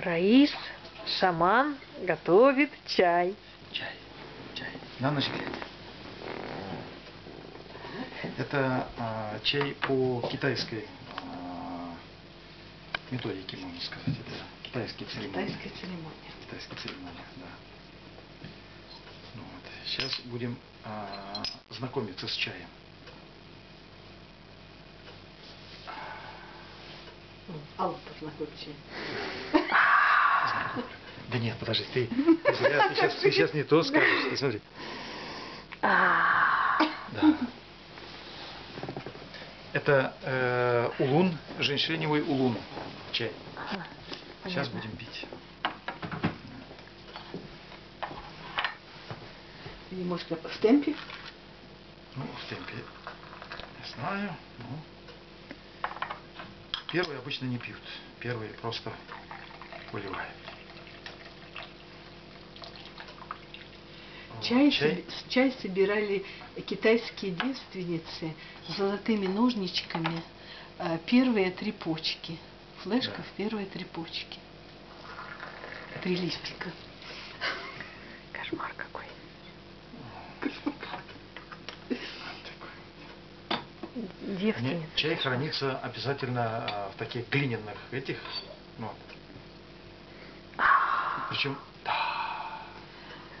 Раис, шаман, готовит чай. Чай. Чай. На ночь глядя. Это а, чай по китайской а, методике, можно сказать. Это китайские церемонии. Китайская церемония. Китайская церемония, да. Ну вот. Сейчас будем а, знакомиться с чаем. Алла, познакомься. Да нет, подожди, ты, ты, зря, ты, сейчас, ты сейчас не то скажешь. Ты смотри. А, Да. Это э, улун, женьшеневый улун. Чай. ага, Сейчас будем пить. Немножко в темпе. Ну, в темпе. Не знаю. Ну. Первые обычно не пьют. Первые просто выливают. Вот, Чай, чай. чай собирали китайские девственницы золотыми ножничками. а, Первые три почки. Флешка Да. в первые три почки. Три листика. Кошмар какой. Не, Девственница. чай хранится обязательно а, в таких глиняных этих. Ну, причем, да,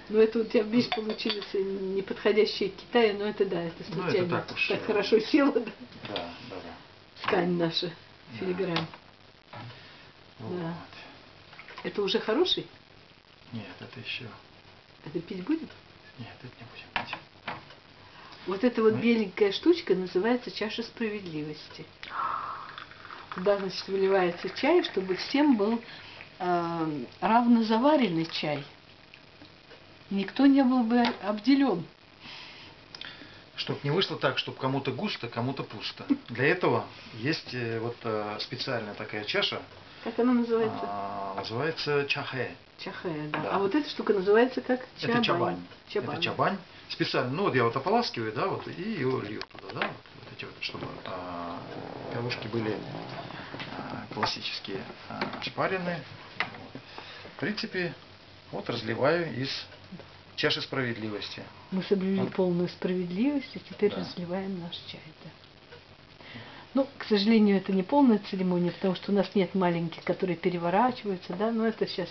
Ну, это у тебя, видишь, получились неподходящие к Китаю, но это да, это Ну, это случайно. так уж, так хорошо села, да, да, да, да. ткань наша, Да. филигрань. Вот. Да. Это уже хороший? Нет, это еще. Это пить будет? Нет, это не будем пить. Вот эта вот Мы- беленькая штучка называется чаша справедливости. Туда, значит, выливается чай, чтобы всем был э, равно заваренный чай. Никто не был бы обделен. Чтоб не вышло так, чтобы кому-то густо, кому-то пусто. Для этого есть э, вот э, специальная такая чаша, Как она называется? а, называется чахэ. Чахэ, да. да. А вот эта штука называется как чабань. Это чабань. Чабань. Это чабань. Специально, ну вот я вот ополаскиваю, да, вот, и ее лью туда, да, вот, вот эти вот, чтобы а, перлушки были а, классические, а, шпаренные. В принципе, вот разливаю из чаши справедливости. Мы соблюли Вот. полную справедливость, и теперь Да. разливаем наш чай. Да. Ну, к сожалению, это не полная церемония, потому что у нас нет маленьких, которые переворачиваются, да, но это сейчас,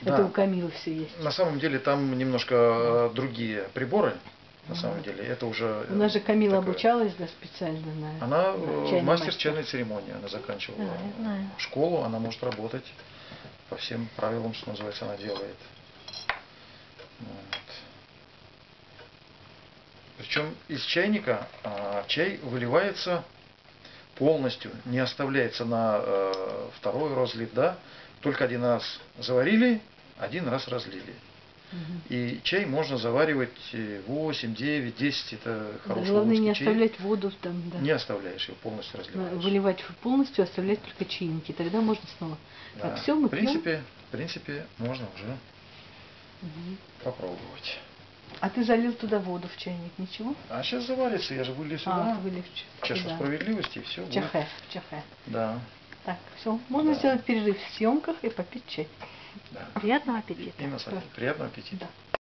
Да. это у Камилы все есть. На самом деле там немножко другие приборы, на самом деле. Это уже... У нас же Камила такое- обучалась, да, специально на Она на э, чайный мастер чайной церемонии, она заканчивала Да, школу, она может работать по всем правилам, что называется, она делает. Вот. Причем из чайника а, чай выливается полностью, не оставляется на э, второй разлив, да, только один раз заварили, один раз разлили. И чай можно заваривать э, 8, 9, 10, это Да, хороший главное не чай. оставлять воду там, да. Не оставляешь его, полностью разливаешь. Выливать полностью, оставлять только чаинки, тогда можно снова. Да. Так, все, мы в принципе, в принципе, можно уже пьем. Мгм. попробовать. А ты залил туда воду в чайник, ничего? А сейчас заварится, я же вылью сюда. А, вылив чашу сюда. справедливости, и все В будет. Чахэ, в чахэ. Да, Так, все. Можно Да. сделать перерыв в съемках и попить чай. Да. Приятного аппетита. И на самом деле приятного аппетита. Да.